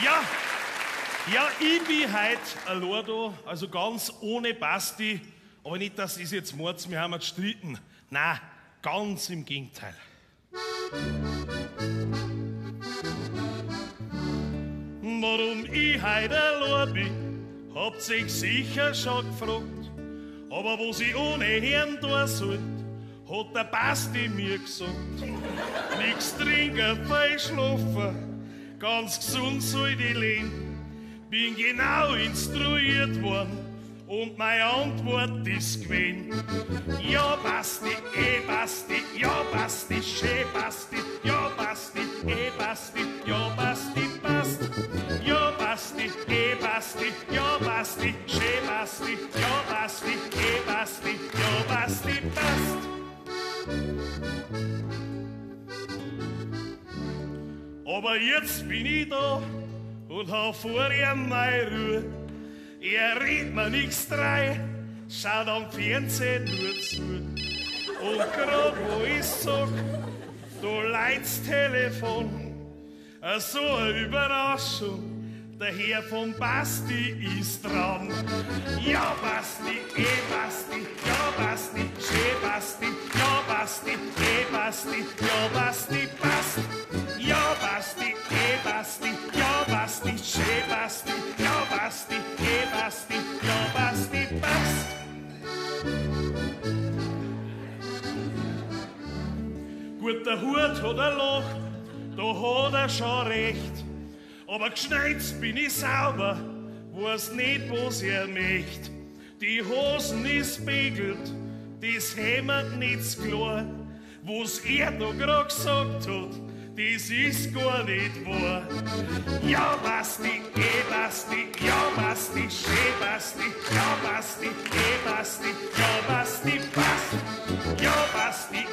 Ja, ja, ich bin heute allein da, also ganz ohne Basti. Aber nicht, dass es jetzt Mords, wir haben gestritten. Nein, ganz im Gegenteil. Warum ich heute allein bin, habt euch sicher schon gefragt. Aber wo sie ohne Hirn da sollt, hat der Basti mir gesagt. Nix trinken, fein schlafen, ganz gesund soll die leben. Bin genau instruiert worden und meine Antwort ist gewesen. Ja, Basti, eh Basti, ja, Basti, schön Basti, ja, Basti, eh Basti, ja, Basti, passt. Ja, Basti, eh Basti, ja, Basti, schön Basti, ja, Basti, eh Basti, ja, Basti, passt. Aber jetzt bin ich da und hab vor ihm meine Ruhe. Er redet mir nix drei, schaut am Fernsehen nur zu. Und grad wo ich sag, du leidst Telefon, so eine Überraschung. Der Herr vom Basti ist dran. Ja, Basti, eh Basti, Gut, der Hut hat er lacht, da hat er schon recht. Aber geschneit bin ich sauber, weiß nicht, was er möcht. Die Hosen ist begelt, das hämmert nichts klar. Was er da grad gesagt hat, das ist gar nicht wahr. Ja, Basti, eh Basti, ja, Basti, schön Basti, ja, Basti, eh Basti, ja, Basti, passt. Ja, Basti,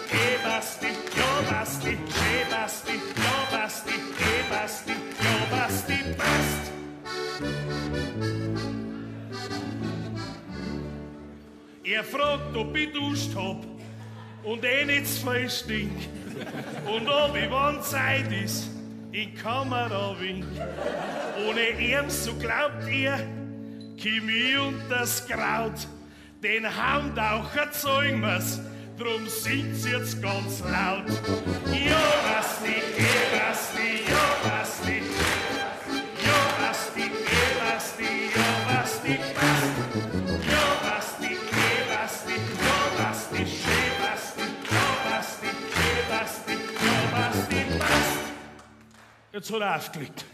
Schön Basti, ja, Basti, eh Basti, ja, Basti, passt. Er fragt, ob ich duscht hab und eh nicht zu viel stink. Und ob ich wann Zeit ist, in Kamera wink. Ohne ihm, so glaubt ihr, Chemie und das Kraut, den Haundaucher zeugen wir's, drum singt's jetzt ganz laut. Ja, Basti, eh Basti, ja, Basti, eh. Ja, Basti, eh Basti, schön eh ja, Basti, passt. Jetzt hat er aufgelegt.